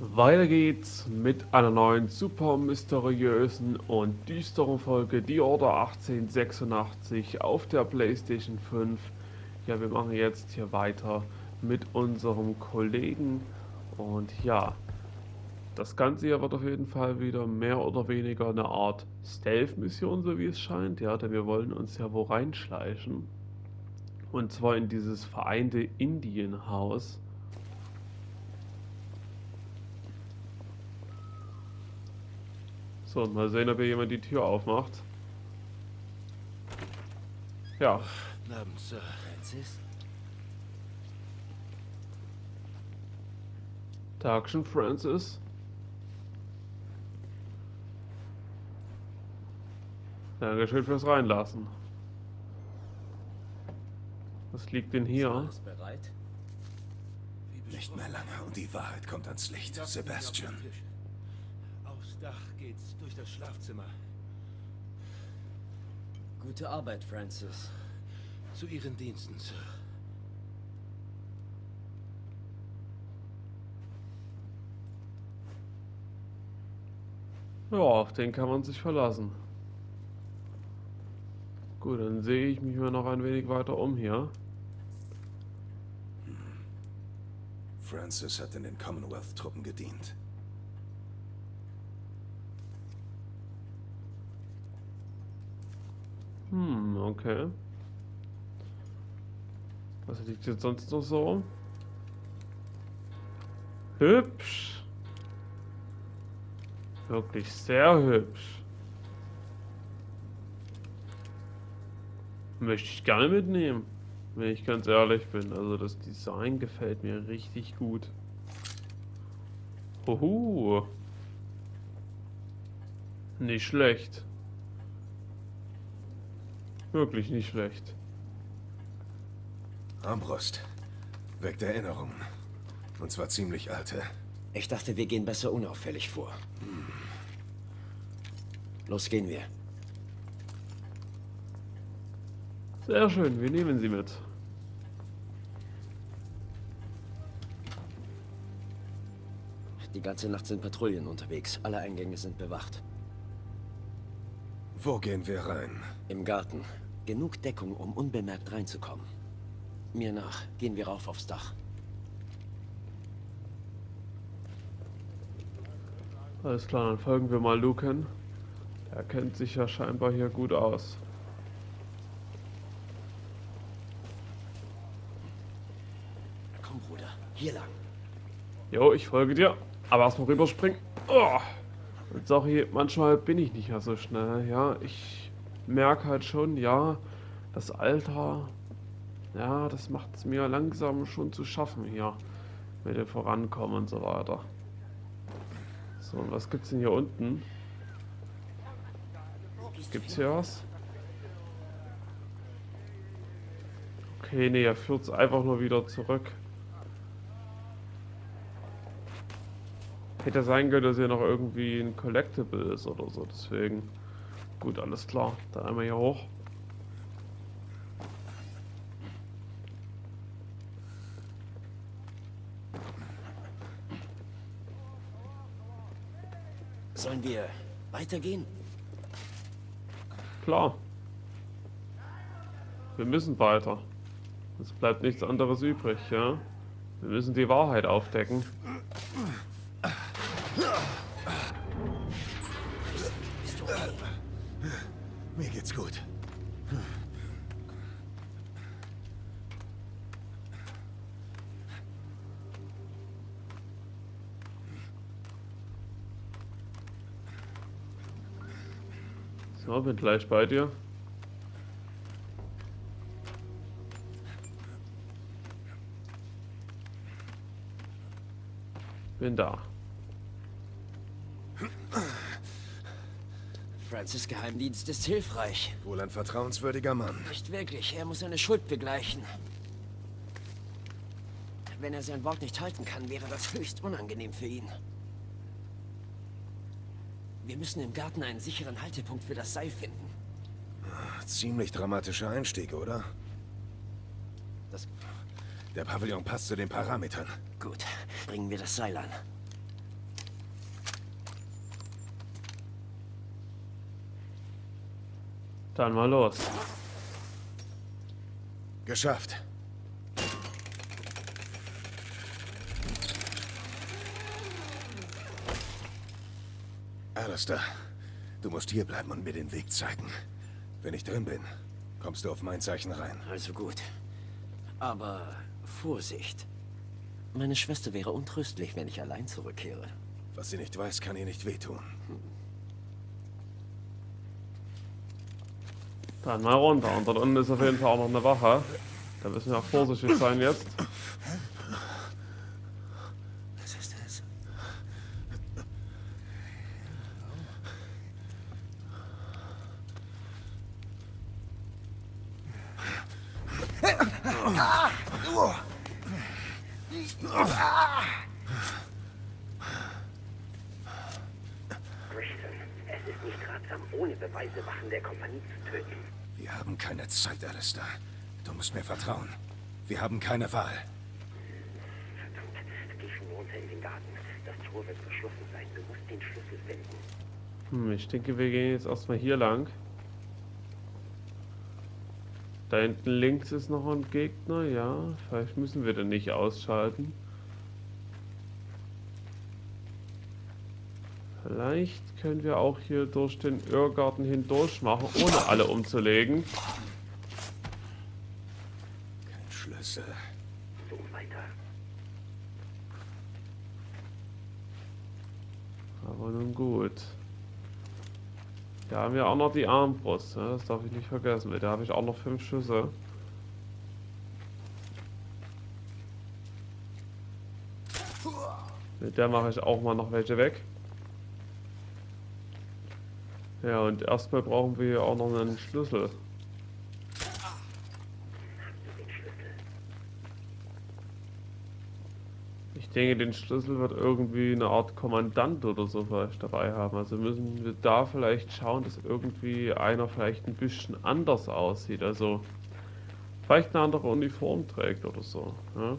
Weiter geht's mit einer neuen super mysteriösen und düsteren Folge Die Order 1886 auf der Playstation 5. Ja, wir machen jetzt hier weiter mit unserem Kollegen und ja, das Ganze hier wird auf jeden Fall wieder mehr oder weniger eine Art Stealth-Mission, so wie es scheint, ja, denn wir wollen uns ja wo reinschleichen. Und zwar in dieses vereinte Indienhaus. So, mal sehen, ob hier jemand die Tür aufmacht. Ja. Guten Abend, Sir. Francis? Tagchen, Francis. Dankeschön fürs Reinlassen. Was liegt denn hier? Nicht mehr lange und die Wahrheit kommt ans Licht, Sebastian. Aufs Dach geht's durch das Schlafzimmer. Gute Arbeit, Francis. Zu Ihren Diensten, Sir. Ja, auf den kann man sich verlassen. Gut, dann sehe ich mich mal noch ein wenig weiter um hier. Francis hat in den Commonwealth-Truppen gedient. Okay. Was liegt jetzt sonst noch so? Hübsch. Wirklich sehr hübsch. Möchte ich gerne mitnehmen, wenn ich ganz ehrlich bin. Also das Design gefällt mir richtig gut. Huhu. Nicht schlecht. Wirklich nicht schlecht. Armbrust. Weckt Erinnerungen. Und zwar ziemlich alte. Ich dachte, wir gehen besser unauffällig vor. Los gehen wir. Sehr schön, wir nehmen sie mit. Die ganze Nacht sind Patrouillen unterwegs. Alle Eingänge sind bewacht. Wo gehen wir rein? Im Garten. Genug Deckung, um unbemerkt reinzukommen. Mir nach. Gehen wir rauf aufs Dach. Alles klar, dann folgen wir mal Lucan. Er kennt sich ja scheinbar hier gut aus. Komm, Bruder. Hier lang. Jo, ich folge dir. Aber erstmal rüberspringen. Oh. Und sorry, manchmal bin ich nicht mehr so schnell. Ja, ich merke halt schon, ja, das Alter, ja, das macht es mir langsam schon zu schaffen hier. Mit dem Vorankommen und so weiter. So, und was gibt's denn hier unten? Gibt's hier was? Okay, nee, er führt's einfach nur wieder zurück. Hätte sein können, dass hier noch irgendwie ein Collectible ist oder so, deswegen. Gut, alles klar. Dann einmal hier hoch. Sollen wir weitergehen? Klar. Wir müssen weiter. Es bleibt nichts anderes übrig, ja? Wir müssen die Wahrheit aufdecken. Geht's gut. So, bin gleich bei dir. Bin da. Francis Geheimdienst ist hilfreich. Wohl ein vertrauenswürdiger Mann. Nicht wirklich. Er muss seine Schuld begleichen. Wenn er sein Wort nicht halten kann, wäre das höchst unangenehm für ihn. Wir müssen im Garten einen sicheren Haltepunkt für das Seil finden. Ziemlich dramatischer Einstieg, oder? Das Der Pavillon passt zu den Parametern. gut. Bringen wir das Seil an. Dann mal los. Geschafft. Alistair, du musst hier bleiben und mir den Weg zeigen. Wenn ich drin bin, kommst du auf mein Zeichen rein. Also gut. Aber Vorsicht. Meine Schwester wäre untröstlich, wenn ich allein zurückkehre. Was sie nicht weiß, kann ihr nicht wehtun. Dann mal runter. Und dort unten ist auf jeden Fall auch noch eine Wache. Da müssen wir auch vorsichtig sein jetzt. Was ist das? Richton, es ist nicht ratsam, ohne Beweise Wachen der Kompanie zu töten. Wir haben keine Zeit, Alistair. Du musst mir vertrauen. Wir haben keine Wahl. Verdammt, geh schon runter in den Garten. Das Tor wird verschlossen sein. Du musst den Schlüssel finden. Hm, ich denke, wir gehen jetzt erstmal hier lang. Da hinten links ist noch ein Gegner, ja. Vielleicht müssen wir den nicht ausschalten. Vielleicht können wir auch hier durch den Irrgarten hindurch machen, ohne alle umzulegen. Kein Schlüssel. So weiter. Aber nun gut. Da haben wir auch noch die Armbrust, ne? das darf ich nicht vergessen. Mit der habe ich auch noch fünf Schüsse. Mit der mache ich auch mal noch welche weg. Ja, und erstmal brauchen wir auch noch einen Schlüssel? Ich denke, den Schlüssel wird irgendwie eine Art Kommandant oder so vielleicht dabei haben. Also müssen wir da vielleicht schauen, dass irgendwie einer vielleicht ein bisschen anders aussieht. Also vielleicht eine andere Uniform trägt oder so. Ja?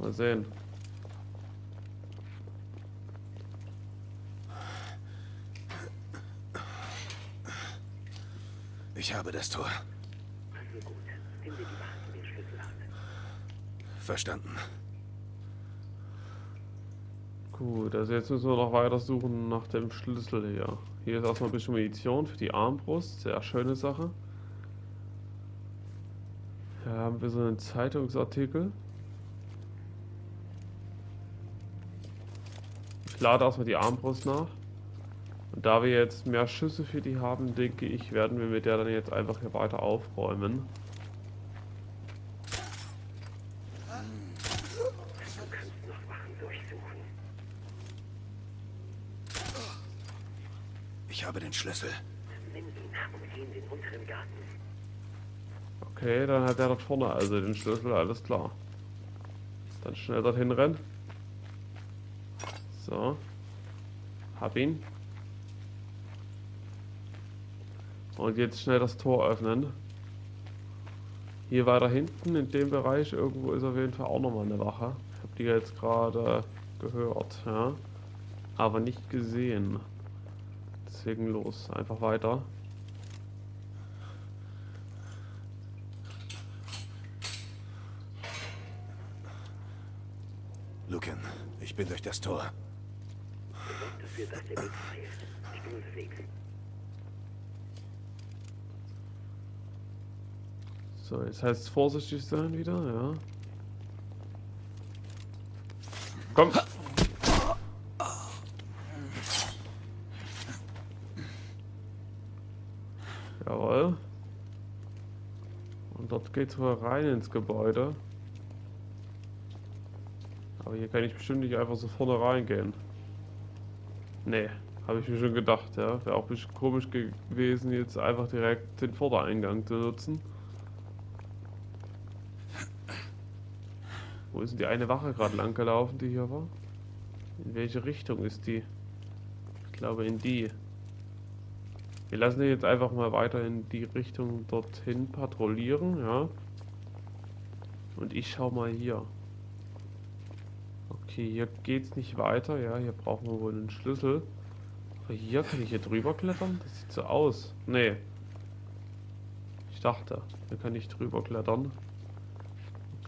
Mal sehen. Ich habe das Tor. Also gut. Finde die hat. Verstanden. Gut, also jetzt müssen wir noch weiter suchen nach dem Schlüssel hier. Hier ist erstmal ein bisschen Munition für die Armbrust. Sehr schöne Sache. Hier haben wir so einen Zeitungsartikel. Ich lade erstmal die Armbrust nach. Und da wir jetzt mehr Schüsse für die haben, denke ich, werden wir mit der dann jetzt einfach hier weiter aufräumen. Du kannst noch Wachen durchsuchen. Ich habe den Schlüssel. Nimm ihn und geh in den unteren Garten. Okay, dann hat er dort vorne also den Schlüssel, alles klar. Dann schnell dorthin rennen. So. Hab ihn. Und jetzt schnell das Tor öffnen. Hier weiter hinten, in dem Bereich, irgendwo ist auf jeden Fall auch nochmal eine Wache. Ich habe die jetzt gerade gehört, ja. Aber nicht gesehen. Deswegen los, einfach weiter. Lucan, ich bin durch das Tor. Ich bin unterwegs. So, jetzt heißt es vorsichtig sein wieder, ja. Komm! Jawohl. Und dort geht's wohl rein ins Gebäude. Aber hier kann ich bestimmt nicht einfach so vorne reingehen. Nee, habe ich mir schon gedacht, ja. Wäre auch ein bisschen komisch gewesen, jetzt einfach direkt den Vordereingang zu nutzen. Ist die eine Wache gerade lang gelaufen, die hier war? In welche Richtung ist die? Ich glaube in die. Wir lassen die jetzt einfach mal weiter in die Richtung dorthin patrouillieren, ja. Und ich schau mal hier. Okay, hier geht's nicht weiter, ja. Hier brauchen wir wohl einen Schlüssel. Aber hier kann ich hier drüber klettern? Das sieht so aus. Nee. dachte, wir können nicht drüber klettern.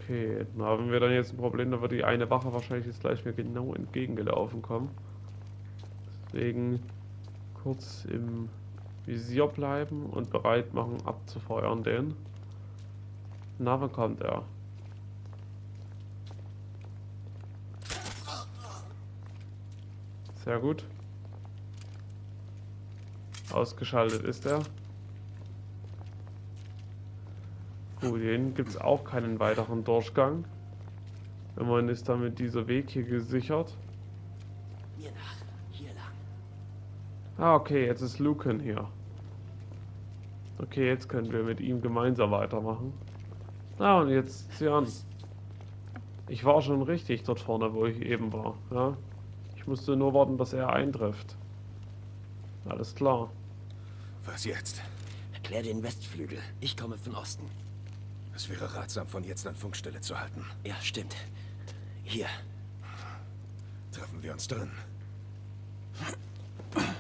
Okay, na haben wir dann jetzt ein Problem, da wird die eine Wache wahrscheinlich jetzt gleich mir genau entgegengelaufen kommen. Deswegen kurz im Visier bleiben und bereit machen abzufeuern den. Na, wann kommt er? Sehr gut. Ausgeschaltet ist er. Gut, hier hinten gibt es auch keinen weiteren Durchgang. Immerhin ist damit dieser Weg hier gesichert. Mir nach. Hier lang. Ah, okay, jetzt ist Lucan hier. Okay, jetzt können wir mit ihm gemeinsam weitermachen. Ah, und jetzt sieh an. Ich war schon richtig dort vorne, wo ich eben war. Ja? Ich musste nur warten, dass er eintrifft. Alles klar. Was jetzt? Erklär den Westflügel. Ich komme von Osten. Es wäre ratsam, von jetzt an Funkstelle zu halten. Ja, stimmt. Hier. Treffen wir uns drin.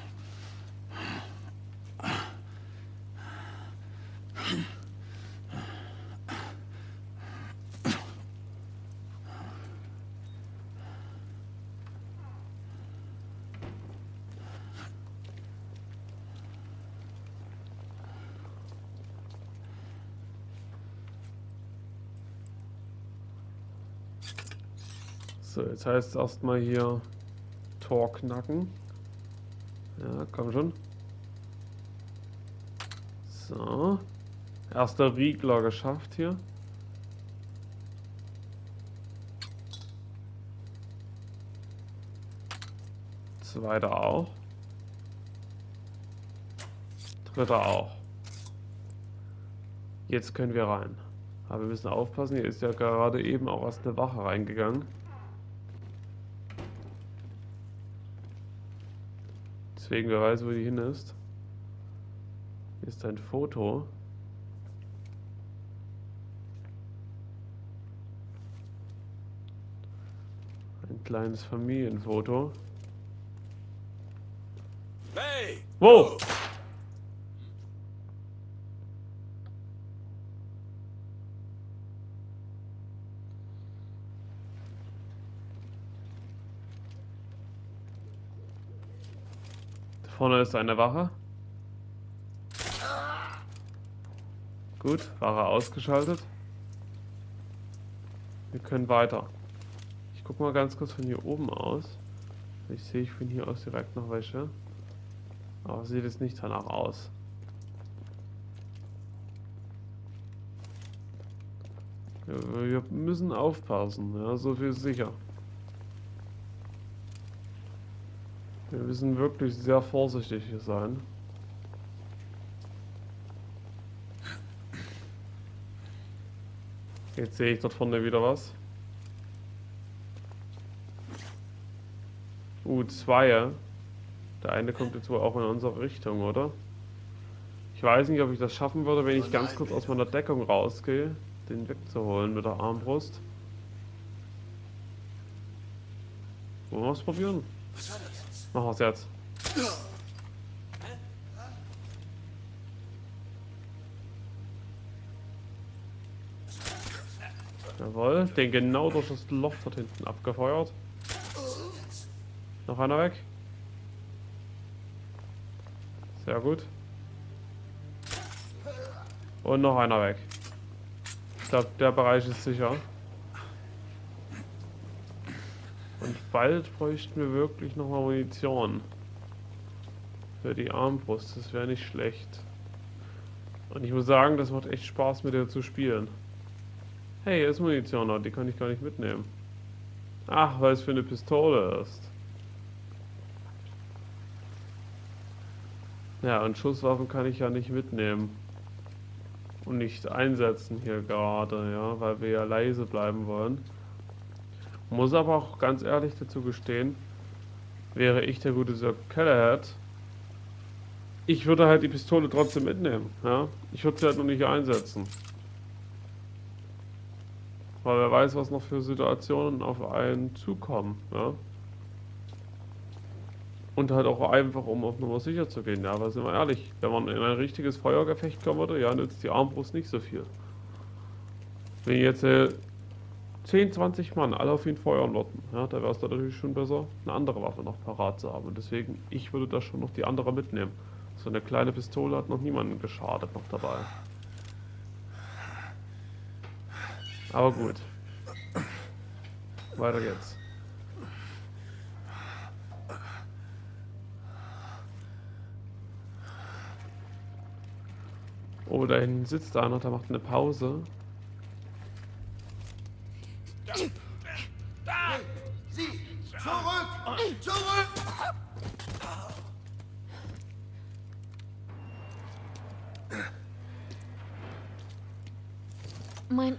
So, jetzt heißt es erstmal hier Tor knacken. Ja, komm schon. So. Erster Riegler geschafft hier. Zweiter auch. Dritter auch. Jetzt können wir rein. Aber wir müssen aufpassen, hier ist ja gerade eben auch erst eine Wache reingegangen. Deswegen, wer weiß, wo die hin ist. Hier ist ein Foto. Ein kleines Familienfoto. Hey! Wow! Vorne ist eine Wache. Gut, Wache ausgeschaltet. Wir können weiter. Ich guck mal ganz kurz von hier oben aus. Ich sehe ich von hier aus direkt noch welche. Aber sieht es nicht danach aus. Wir müssen aufpassen, ja, so viel ist sicher. Wir müssen wirklich sehr vorsichtig hier sein. Jetzt sehe ich dort vorne wieder was. Uh, zwei. Der eine kommt jetzt wohl auch in unsere Richtung, oder? Ich weiß nicht, ob ich das schaffen würde, wenn ich ganz kurz aus meiner Deckung rausgehe, den wegzuholen mit der Armbrust. Wollen wir es probieren? Machen wir es jetzt. Jawohl, den genau durch das Loch dort hinten abgefeuert. Noch einer weg. Sehr gut. Und noch einer weg. Ich glaube, der Bereich ist sicher. Und bald bräuchten wir wirklich nochmal Munition. Für die Armbrust, das wäre nicht schlecht. Und ich muss sagen, das macht echt Spaß mit der zu spielen. Hey, hier ist Munition noch, die kann ich gar nicht mitnehmen. Ach, weil es für eine Pistole ist. Ja, und Schusswaffen kann ich ja nicht mitnehmen. Und nicht einsetzen hier gerade, ja, weil wir ja leise bleiben wollen. Muss aber auch ganz ehrlich dazu gestehen, wäre ich der gute Sir Kellerhead, ich würde halt die Pistole trotzdem mitnehmen, ja. Ich würde sie halt noch nicht einsetzen. Weil wer weiß, was noch für Situationen auf einen zukommen, ja. Und halt auch einfach, um auf Nummer sicher zu gehen. Ja, aber sind wir ehrlich, wenn man in ein richtiges Feuergefecht kommen würde, ja, nützt die Armbrust nicht so viel. Wenn jetzt äh, 10, 20 Mann alle auf ihn feuern würden, ja, da wäre es natürlich schon besser, eine andere Waffe noch parat zu haben. Und deswegen, ich würde da schon noch die andere mitnehmen. So eine kleine Pistole hat noch niemanden geschadet noch dabei. Aber gut. Weiter geht's. Oh, da hinten sitzt einer, der macht eine Pause.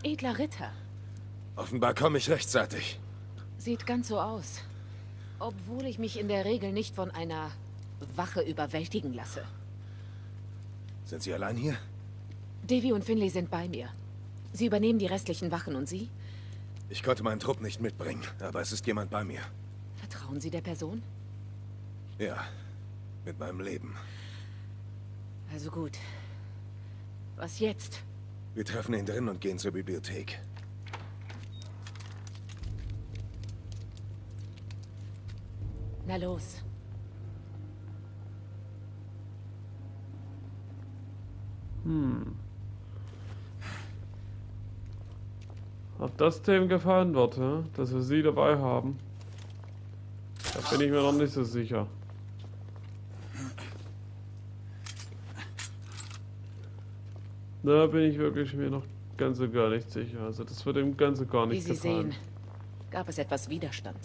Edler Ritter. Offenbar komme ich rechtzeitig. Sieht ganz so aus. Obwohl ich mich in der Regel nicht von einer Wache überwältigen lasse. Sind Sie allein hier? Davy und Finley sind bei mir. Sie übernehmen die restlichen Wachen und Sie? Ich konnte meinen Trupp nicht mitbringen, aber es ist jemand bei mir. Vertrauen Sie der Person? Ja, mit meinem Leben. Also gut. Was jetzt? Wir treffen ihn drin und gehen zur Bibliothek. Na los. Hm. Ob das dem gefallen wird, dass wir sie dabei haben? Da bin ich mir noch nicht so sicher. Da bin ich wirklich mir noch ganz und gar nicht sicher. Also das wird ihm ganz und gar Wie nicht Sie gefallen. sehen, gab es etwas Widerstand.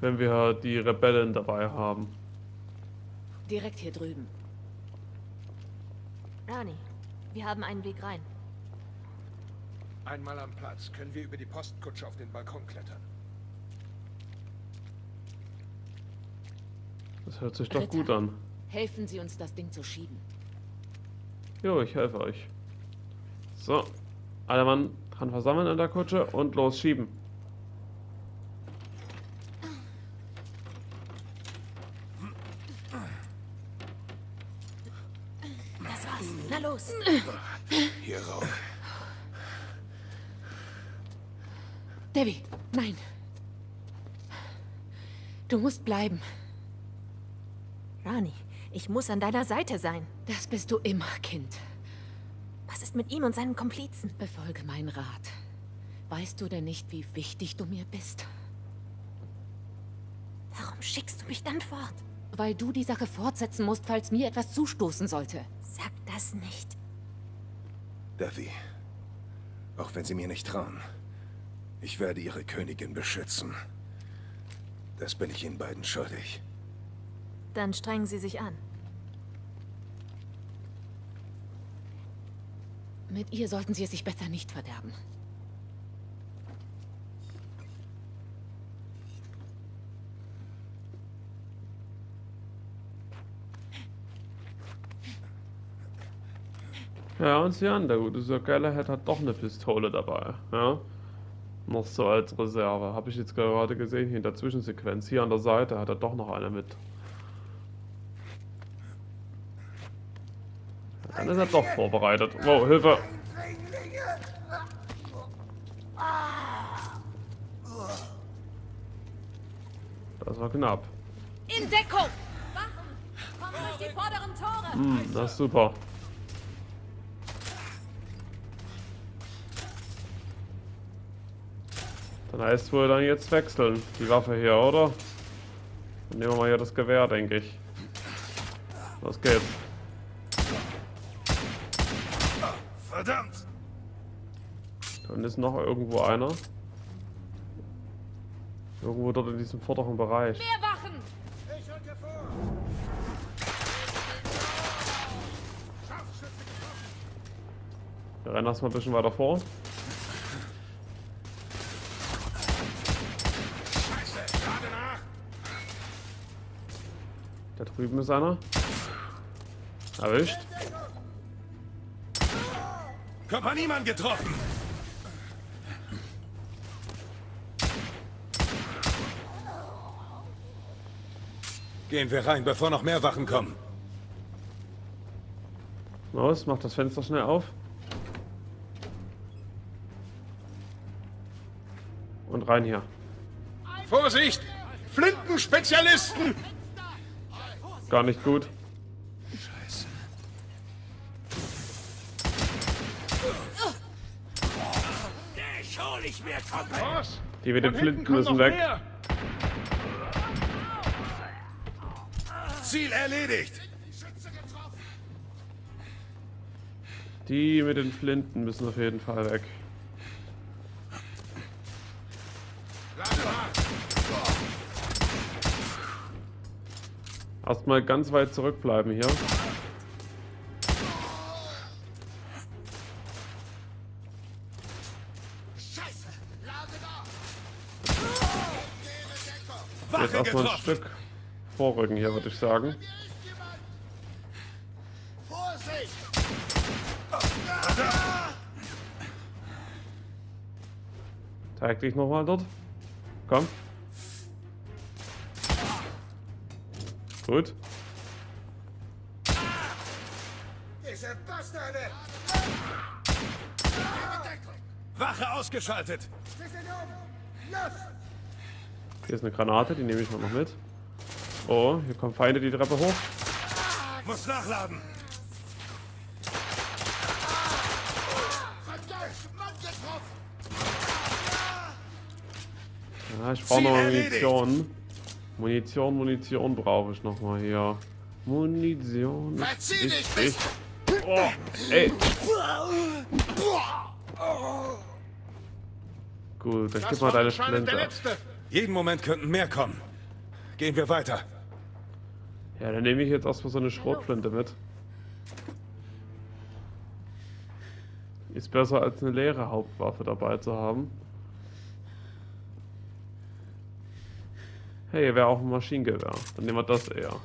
Wenn wir die Rebellen dabei haben. Direkt hier drüben. Rani, wir haben einen Weg rein. Einmal am Platz können wir über die Postkutsche auf den Balkon klettern. Das hört sich doch Ritter. gut an. Helfen Sie uns, das Ding zu schieben. Jo, ich helfe euch. So, alle Mann dran versammeln in der Kutsche und los schieben. Das war's. Na los. Hier rauf. Debbie, nein. Du musst bleiben. Ich muss an deiner Seite sein. Das bist du immer, Kind. Was ist mit ihm und seinen Komplizen? Befolge meinen Rat. Weißt du denn nicht, wie wichtig du mir bist? Warum schickst du mich dann fort? Weil du die Sache fortsetzen musst, falls mir etwas zustoßen sollte. Sag das nicht. Devi, auch wenn Sie mir nicht trauen, ich werde Ihre Königin beschützen. Das bin ich Ihnen beiden schuldig. Dann strengen sie sich an. Mit ihr sollten sie es sich besser nicht verderben. Ja, und sieh an, der gute Sir Galahad hat doch eine Pistole dabei. Ja? Noch so als Reserve. Habe ich jetzt gerade gesehen hier in der Zwischensequenz. Hier an der Seite hat er doch noch eine mit. Dann ist er doch vorbereitet. Wow, Hilfe! Das war knapp. In Deckung! Hm, das ist super. Dann heißt wohl dann jetzt wechseln, die Waffe hier, oder? Dann nehmen wir mal hier das Gewehr, denke ich. Los geht's. Verdammt! Dann ist noch irgendwo einer. Irgendwo dort in diesem vorderen Bereich. Mehr Wachen! Wir rennen erstmal ein bisschen weiter vor. Da drüben ist einer. Erwischt. Kompaniemann getroffen! Gehen wir rein, bevor noch mehr Wachen kommen. Los, mach das Fenster schnell auf. Und rein hier. Vorsicht! Flintenspezialisten! Gar nicht gut. Nicht mehr, Kumpel. Die mit den Flinten müssen weg. Ziel erledigt! Die mit den Flinten müssen auf jeden Fall weg. Erstmal ganz weit zurückbleiben hier. Erstmal ein! Stück vorrücken hier, würde ich sagen. Zeig dich nochmal dort. Komm. Gut. Wache ausgeschaltet! Sie sind oben! Los! Hier ist eine Granate, die nehme ich mal noch mit. Oh, hier kommen Feinde die Treppe hoch. Muss nachladen! Ja, ich brauche noch. Munition. Munition, Munition brauche ich noch mal hier. Munition. Verzieh dich, wichtig. Oh, ey. Gut, dann gib mal deine Flinte. Jeden Moment könnten mehr kommen. Gehen wir weiter. Ja, dann nehme ich jetzt erstmal so eine Schrotflinte mit. Ist besser als eine leere Hauptwaffe dabei zu haben. Hey, wäre auch ein Maschinengewehr. Dann nehmen wir das eher.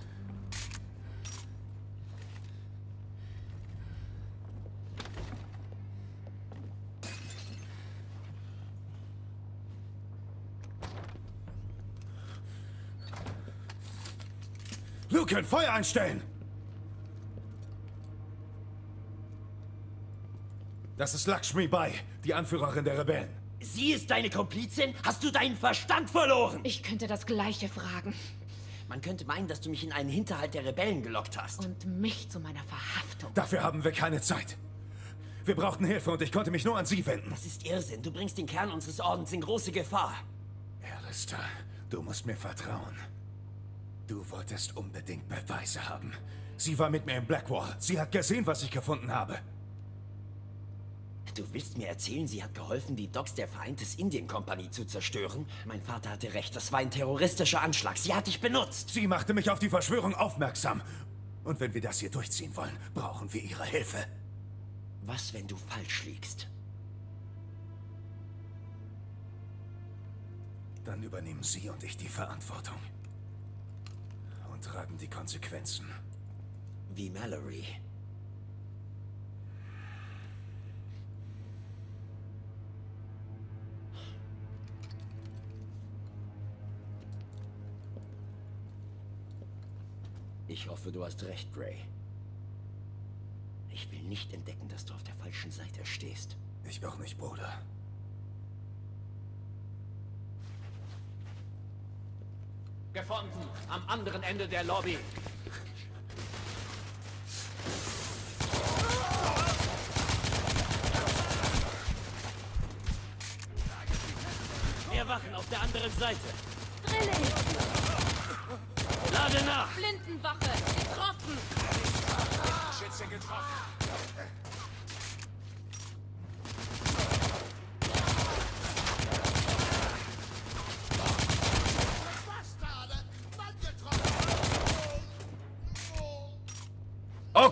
Lucan, Feuer einstellen! Das ist Lakshmi Bai, die Anführerin der Rebellen. Sie ist deine Komplizin? Hast du deinen Verstand verloren? Ich könnte das Gleiche fragen. Man könnte meinen, dass du mich in einen Hinterhalt der Rebellen gelockt hast. Und mich zu meiner Verhaftung. Dafür haben wir keine Zeit. Wir brauchten Hilfe und ich konnte mich nur an Sie wenden. Das ist Irrsinn. Du bringst den Kern unseres Ordens in große Gefahr. Alistair, du musst mir vertrauen. Du wolltest unbedingt Beweise haben. Sie war mit mir im Blackwall. Sie hat gesehen, was ich gefunden habe. Du willst mir erzählen, sie hat geholfen, die Docks der Vereintes Indien Kompanie zu zerstören? Mein Vater hatte recht, das war ein terroristischer Anschlag. Sie hat dich benutzt. Sie machte mich auf die Verschwörung aufmerksam. Und wenn wir das hier durchziehen wollen, brauchen wir ihre Hilfe. Was, wenn du falsch liegst? Dann übernehmen Sie und ich die Verantwortung. Und tragen die Konsequenzen. Wie Mallory. Ich hoffe, du hast recht, Gray. Ich will nicht entdecken, dass du auf der falschen Seite stehst. Ich auch nicht, Bruder. Gefunden, am anderen Ende der Lobby. Mehr Wachen auf der anderen Seite. Drilling! Lade nach! Blindenwache! Getroffen! Bastarde!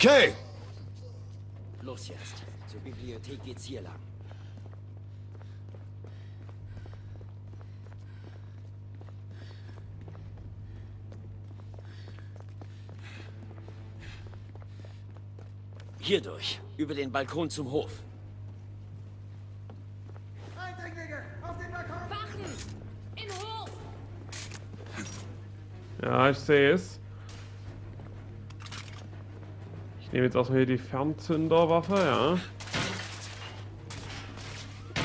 Okay! Los jetzt. Zur Bibliothek geht's hier lang. Hier durch. Über den Balkon zum Hof. Eindringlinge! Auf den Balkon! Wachen! In Hof! Ja, ich sehe es. Ich nehme jetzt erstmal hier die Fernzünderwaffe, ja.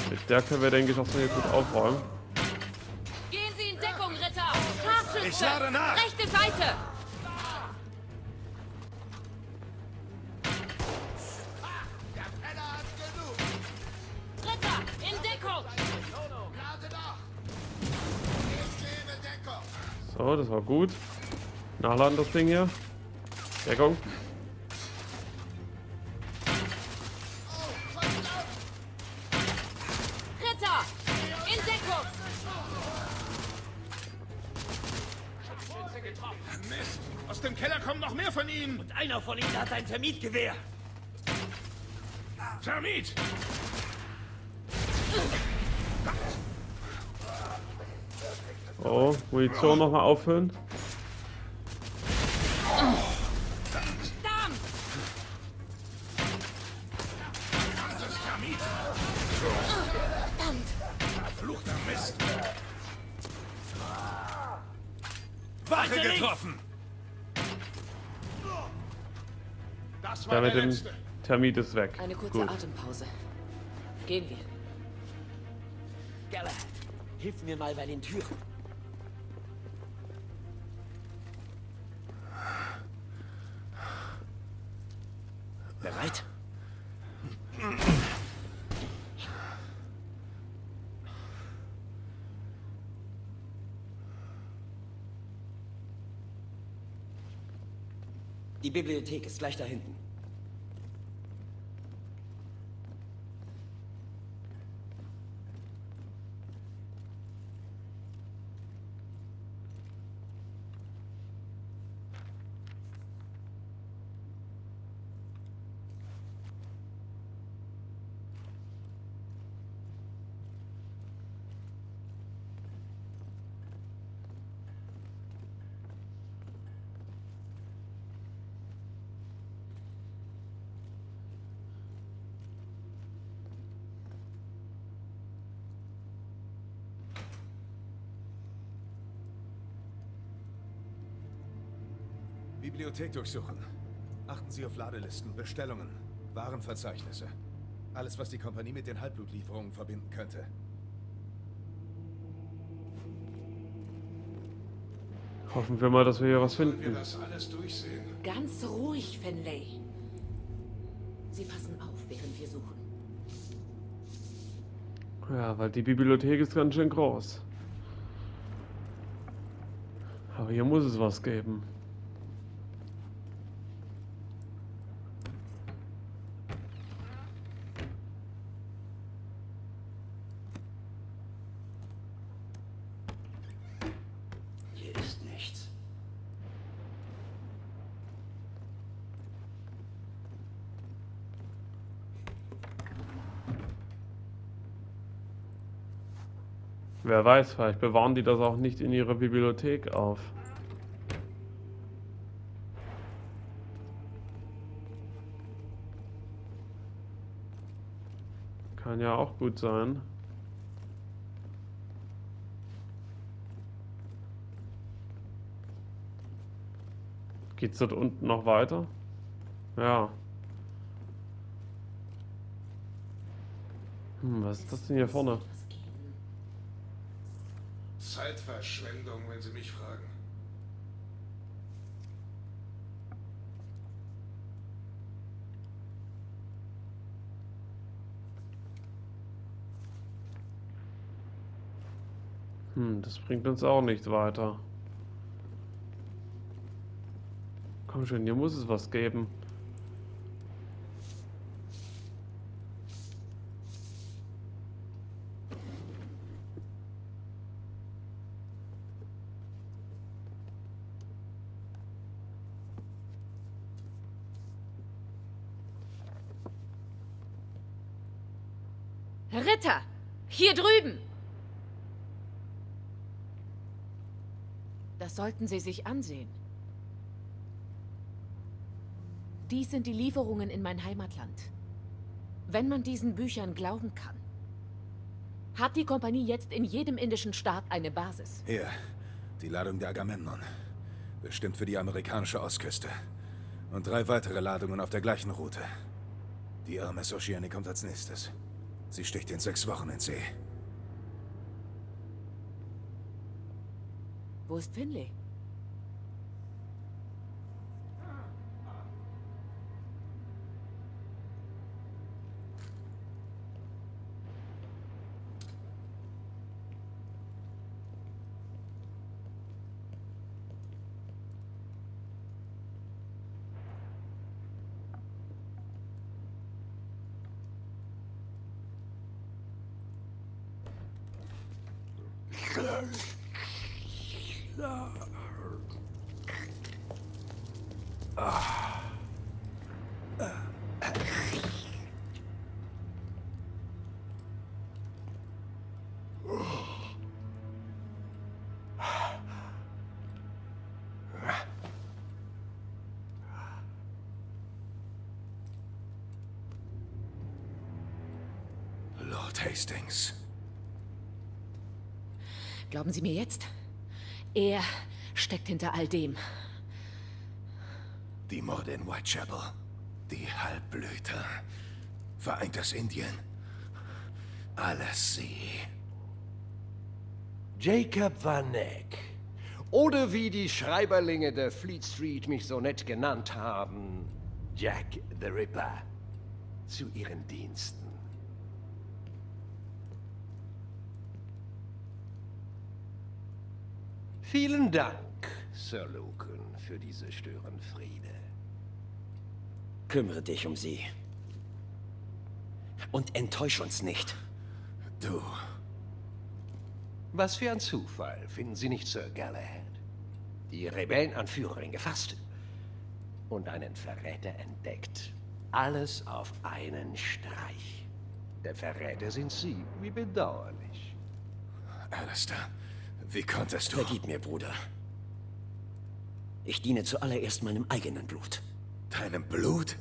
Mit der können wir, denke ich, erstmal hier gut aufräumen. Gehen Sie in Deckung, Ritter! Scharfschütze! Ich lade nach! Rechte Seite! Der Penner hat genug. Ritter, in Deckung! Blase doch. Ich gebe Deckung. So, das war gut. Nachladen das Ding hier. Deckung. Einer von ihnen hat ein Termitgewehr. Termit! Oh, Munition nochmal auffüllen. Termit ist weg. Eine kurze Gut. Atempause. Gehen wir. Galahad, hilf mir mal bei den Türen. Bereit? Die Bibliothek ist gleich da hinten. Bibliothek durchsuchen. Achten Sie auf Ladelisten, Bestellungen, Warenverzeichnisse. Alles, was die Kompanie mit den Halbblutlieferungen verbinden könnte. Hoffen wir mal, dass wir hier was finden. das alles durchsehen? Ganz ruhig, Finlay. Sie passen auf, während wir suchen. Ja, weil die Bibliothek ist ganz schön groß. Aber hier muss es was geben. Hier ist nichts. Wer weiß, vielleicht bewahren die das auch nicht in ihrer Bibliothek auf. Kann ja auch gut sein. Geht's dort unten noch weiter? Ja. Hm, was ist das denn hier vorne? Zeitverschwendung, wenn Sie mich fragen. Hm, das bringt uns auch nicht weiter. Komm schon, hier muss es was geben. Ritter! Hier drüben! Sollten Sie sich ansehen. Dies sind die Lieferungen in mein Heimatland. Wenn man diesen Büchern glauben kann, hat die Kompanie jetzt in jedem indischen Staat eine Basis. Hier, die Ladung der Agamemnon. Bestimmt für die amerikanische Ostküste. Und drei weitere Ladungen auf der gleichen Route. Die arme Soshiane kommt als nächstes. Sie sticht in sechs Wochen ins See. Wo ist Finley? Lord Hastings. Glauben Sie mir jetzt? Er steckt hinter all dem. Die Morde in Whitechapel. Die Halbblüter. Vereintes Indien. Alles sie. Jacob Van Neck. Oder wie die Schreiberlinge der Fleet Street mich so nett genannt haben, Jack the Ripper. Zu ihren Diensten. Vielen Dank, Sir Lucan, für diese Störenfriede. Kümmere dich um sie. Und enttäusch uns nicht. Du. Was für ein Zufall, finden Sie nicht, Sir Galahad? Die Rebellenanführerin gefasst und einen Verräter entdeckt. Alles auf einen Streich. Der Verräter sind Sie, wie bedauerlich. Alistair, wie konntest du... Vergib mir, Bruder. Ich diene zuallererst meinem eigenen Blut. Deinem Blut?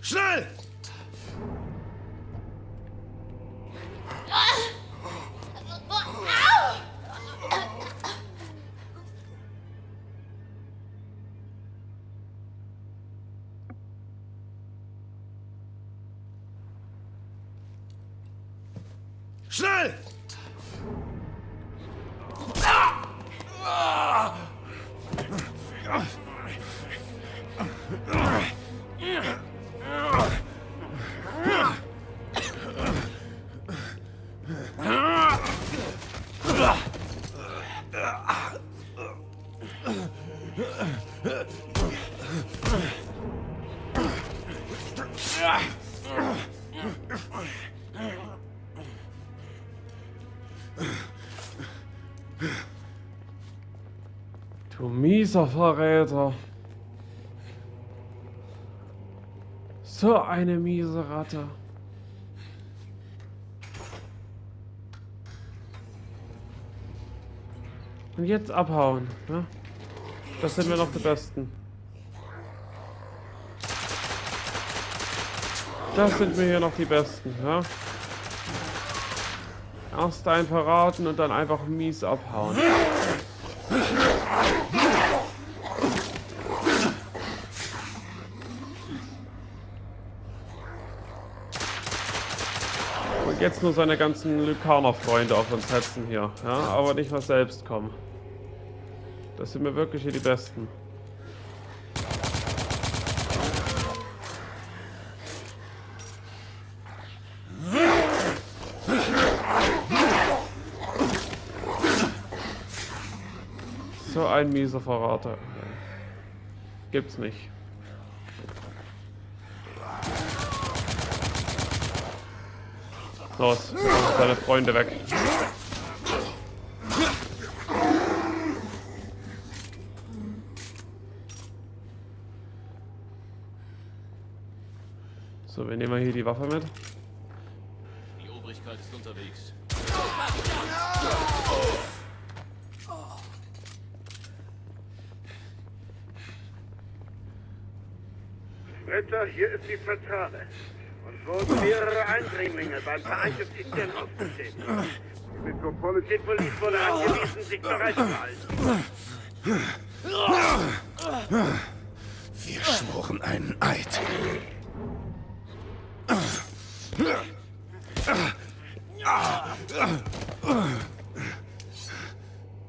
Schnell! Schnell! Du mieser Verräter. So eine miese Ratte. Und jetzt abhauen. Ne? Das sind wir noch die Besten. Das sind wir hier noch die Besten. Ja? Erst einen verraten und dann einfach mies abhauen. Jetzt nur seine ganzen Lykaner-Freunde auf uns setzen hier. Ja, aber nicht mal selbst kommen. Das sind mir wirklich hier die Besten. So ein mieser Verrater. Gibt's nicht. Los, deine Freunde weg. So, wir nehmen hier die Waffe mit. Die Obrigkeit ist unterwegs. Ritter, hier ist die Zentrale. Und wurden mehrere Eindringlinge beim Indien ausgeschickt. Die Metropolitan Police wurde angewiesen, sich bereit zu halten. Wir schworen einen Eid.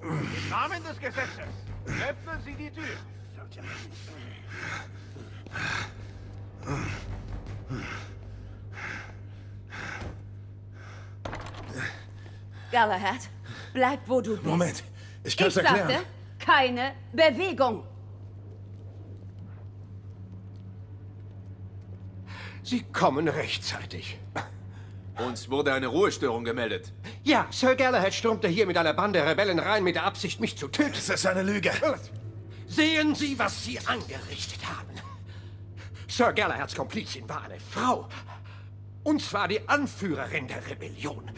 Im Namen des Gesetzes, öffnen Sie die Tür. Galahad, bleib wo du bist. Moment, ich kann's ich erklären. sagte, keine Bewegung. Sie kommen rechtzeitig. Uns wurde eine Ruhestörung gemeldet. Ja, Sir Galahad stürmte hier mit einer Bande Rebellen rein mit der Absicht, mich zu töten. Das ist eine Lüge. Sehen Sie, was Sie angerichtet haben. Sir Galahads Komplizin war eine Frau. Und zwar die Anführerin der Rebellion.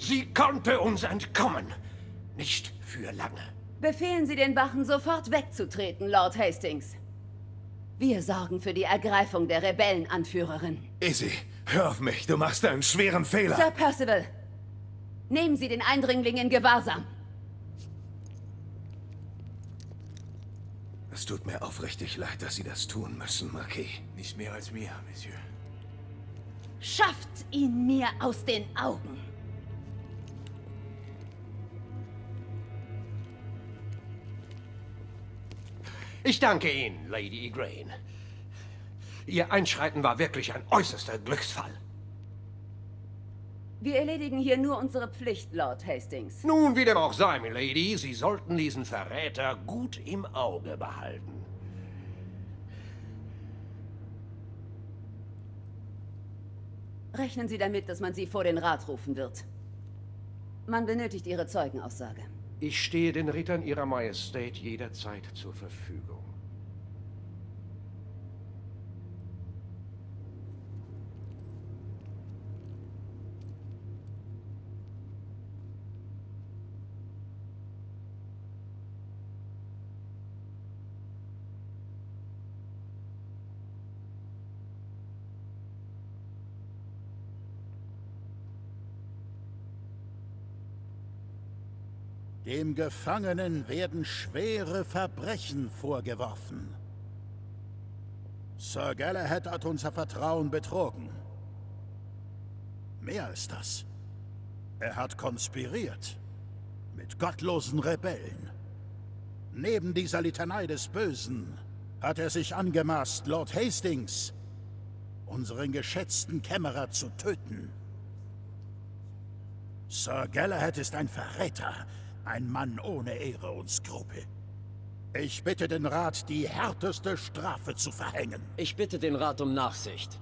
Sie konnte uns entkommen. Nicht für lange. Befehlen Sie den Wachen sofort wegzutreten, Lord Hastings. Wir sorgen für die Ergreifung der Rebellenanführerin. Izzy, hör auf mich. Du machst einen schweren Fehler. Sir Percival, nehmen Sie den Eindringling in Gewahrsam. Es tut mir aufrichtig leid, dass Sie das tun müssen, Marquis. Nicht mehr als mir, Monsieur. Schafft ihn mir aus den Augen. Ich danke Ihnen, Lady Igraine. Ihr Einschreiten war wirklich ein äußerster Glücksfall. Wir erledigen hier nur unsere Pflicht, Lord Hastings. Nun, wie dem auch sei, Milady, Sie sollten diesen Verräter gut im Auge behalten. Rechnen Sie damit, dass man Sie vor den Rat rufen wird. Man benötigt Ihre Zeugenaussage. Ich stehe den Rittern Ihrer Majestät jederzeit zur Verfügung. Dem Gefangenen werden schwere Verbrechen vorgeworfen. Sir Galahad hat unser Vertrauen betrogen. Mehr als das. Er hat konspiriert. Mit gottlosen Rebellen. Neben dieser Litanei des Bösen hat er sich angemaßt, Lord Hastings, unseren geschätzten Kämmerer, zu töten. Sir Galahad ist ein Verräter, ein Mann ohne Ehre und Skrupel. Ich bitte den Rat, die härteste Strafe zu verhängen. Ich bitte den Rat um Nachsicht.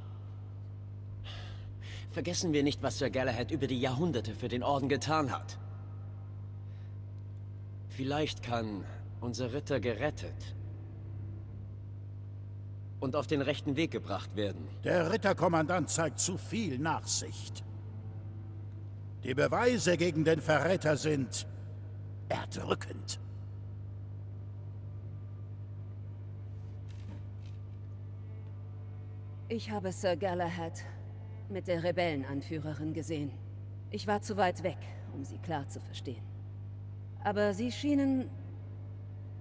Vergessen wir nicht, was Sir Galahad über die Jahrhunderte für den Orden getan hat. Vielleicht kann unser Ritter gerettet und auf den rechten Weg gebracht werden. Der Ritterkommandant zeigt zu viel Nachsicht. Die Beweise gegen den Verräter sind erdrückend. Ich habe Sir Galahad mit der Rebellenanführerin gesehen. Ich war zu weit weg, um sie klar zu verstehen. Aber sie schienen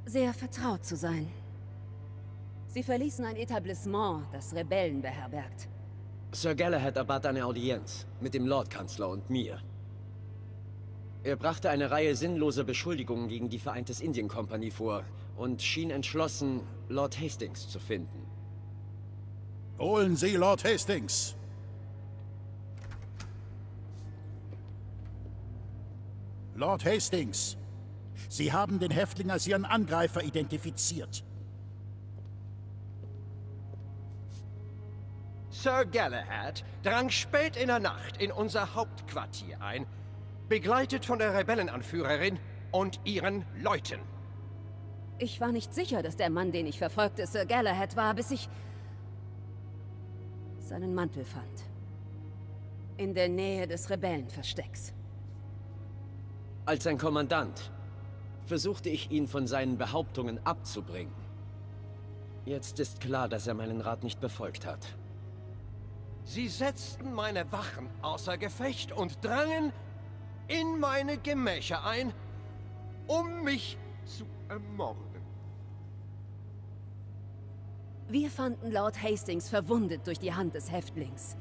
sehr vertraut zu sein. Sie verließen ein Etablissement, das Rebellen beherbergt. Sir Galahad erbat eine Audienz mit dem Lordkanzler und mir. Er brachte eine Reihe sinnloser Beschuldigungen gegen die Vereintes Indien Kompanie vor und schien entschlossen, Lord Hastings zu finden. Holen Sie Lord Hastings. Lord Hastings, Sie haben den Häftling als Ihren Angreifer identifiziert. Sir Galahad drang spät in der Nacht in unser Hauptquartier ein, begleitet von der Rebellenanführerin und ihren Leuten. Ich war nicht sicher, dass der Mann, den ich verfolgte, Sir Galahad war, bis ich seinen Mantel fand. In der Nähe des Rebellenverstecks. Als sein Kommandant versuchte ich ihn von seinen Behauptungen abzubringen. Jetzt ist klar, dass er meinen Rat nicht befolgt hat. Sie setzten meine Wachen außer Gefecht und drangen in meine Gemächer ein, um mich zu ermorden. Wir fanden Lord Hastings verwundet durch die Hand des Häftlings.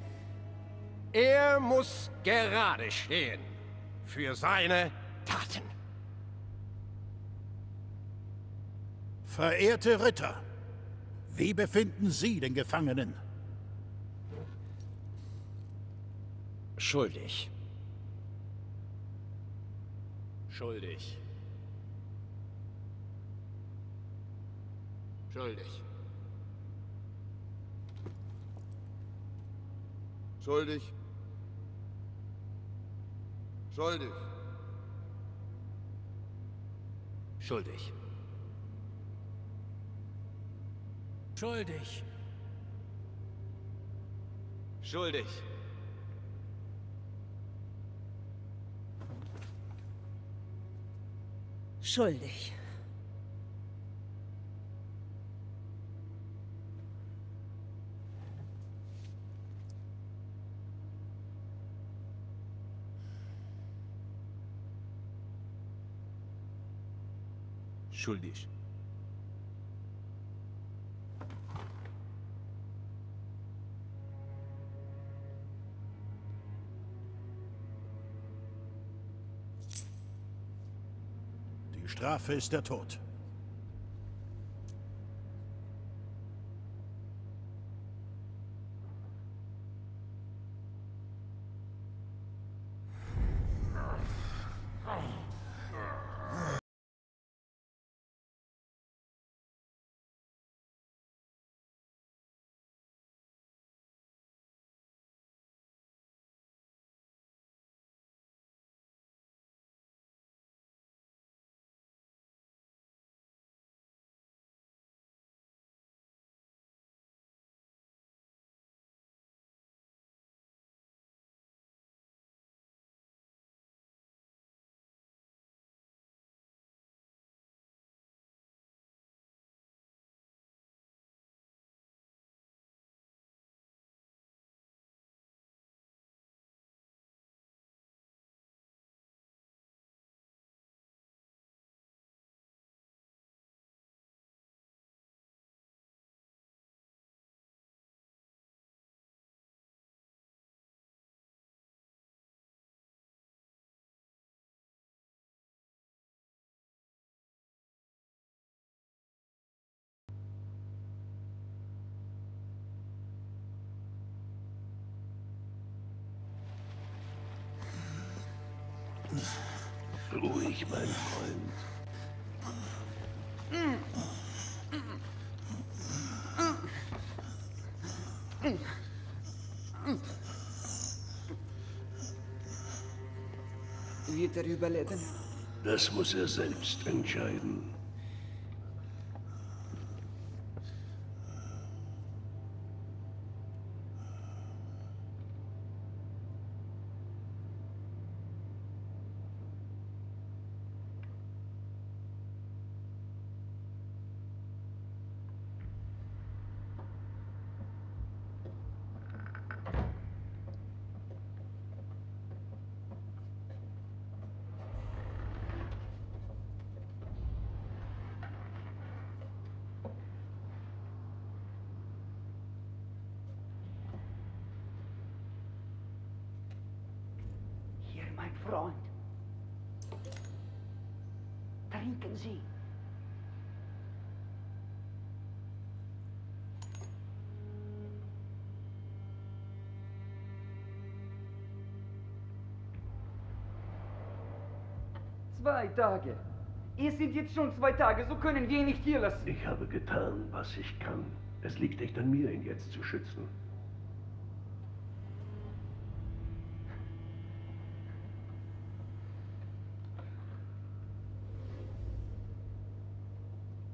Er muss gerade stehen für seine Taten. Verehrte Ritter, wie befinden Sie den Gefangenen? Schuldig. Schuldig. Schuldig. Schuldig. Schuldig. Schuldig. Schuldig. Schuldig. Schuldig. Schuldig. Strafe ist der Tod. Ruhig, mein Freund. Wird er überleben? Das muss er selbst entscheiden. Hier, mein Freund. Trinken Sie. Zwei Tage. Es sind jetzt schon zwei Tage, so können wir ihn nicht hier lassen. Ich habe getan, was ich kann. Es liegt nicht an mir, ihn jetzt zu schützen.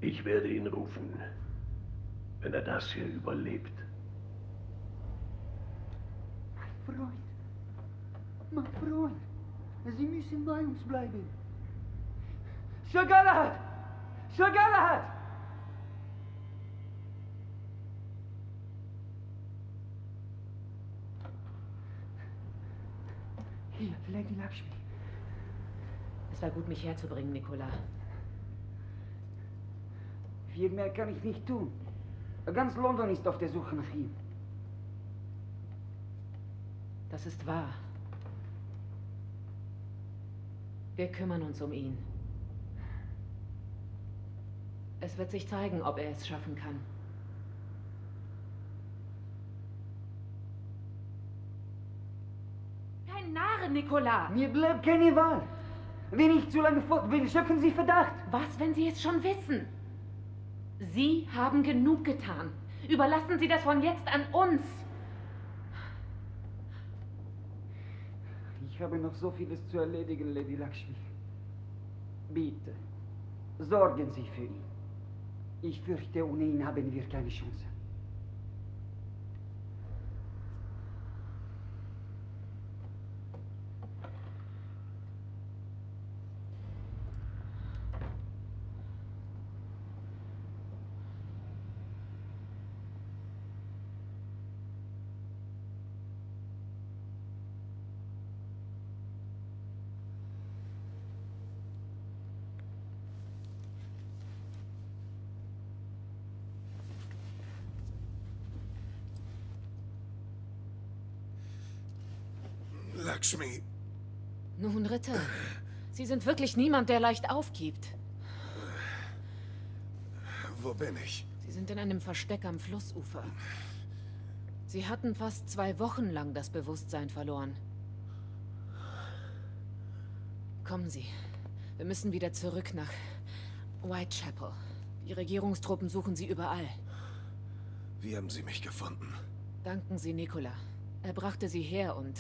Ich werde ihn rufen, wenn er das hier überlebt. Mein Freund. Mein Freund. Sie müssen bei uns bleiben. Sir Galahad! Sir Galahad! Hier, Lady Lakshmi. Es war gut, mich herzubringen, Nicola. Viel mehr kann ich nicht tun. Ganz London ist auf der Suche nach ihm. Das ist wahr. Wir kümmern uns um ihn. Es wird sich zeigen, ob er es schaffen kann. Kein Narre, Nicolas! Mir bleibt keine Wahl. Wenn ich zu lange fort bin, schöpfen Sie Verdacht. Was, wenn Sie es schon wissen? Sie haben genug getan. Überlassen Sie das von jetzt an uns. Ich habe noch so vieles zu erledigen, Lady Lakshmi. Bitte, sorgen Sie für ihn. Ich fürchte, ohne ihn haben wir keine Chance. Lakshmi. Nun, Ritter, Sie sind wirklich niemand, der leicht aufgibt. Wo bin ich? Sie sind in einem Versteck am Flussufer. Sie hatten fast zwei Wochen lang das Bewusstsein verloren. Kommen Sie. Wir müssen wieder zurück nach Whitechapel. Die Regierungstruppen suchen Sie überall. Wie haben Sie mich gefunden? Danken Sie Nicola. Er brachte Sie her und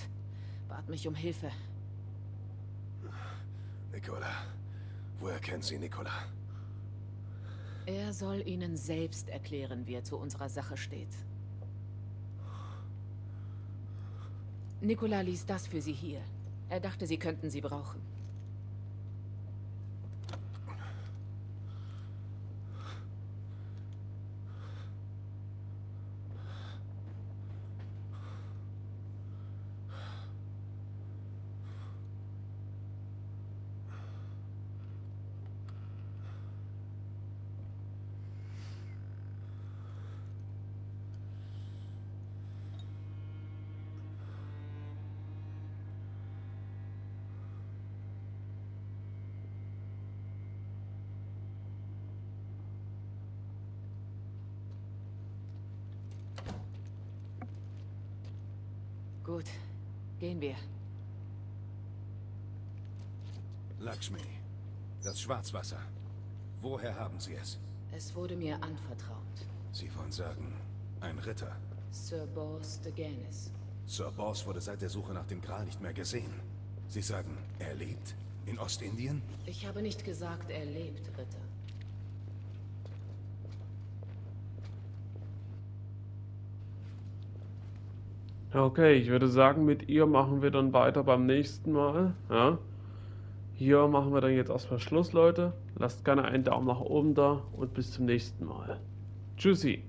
bat mich um Hilfe. Nicola. Woher kennen Sie Nicola? Er soll Ihnen selbst erklären, wie er zu unserer Sache steht. Nicola ließ das für Sie hier. Er dachte, Sie könnten sie brauchen. Gut, gehen wir. Lakshmi, das Schwarzwasser. Woher haben Sie es? Es wurde mir anvertraut. Sie wollen sagen, ein Ritter. Sir Bors de Ganis. Sir Bors wurde seit der Suche nach dem Gral nicht mehr gesehen. Sie sagen, er lebt? In Ostindien? Ich habe nicht gesagt, er lebt, Ritter. Okay, ich würde sagen, mit ihr machen wir dann weiter beim nächsten Mal. Ja. Hier machen wir dann jetzt erstmal Schluss, Leute. Lasst gerne einen Daumen nach oben da und bis zum nächsten Mal. Tschüssi.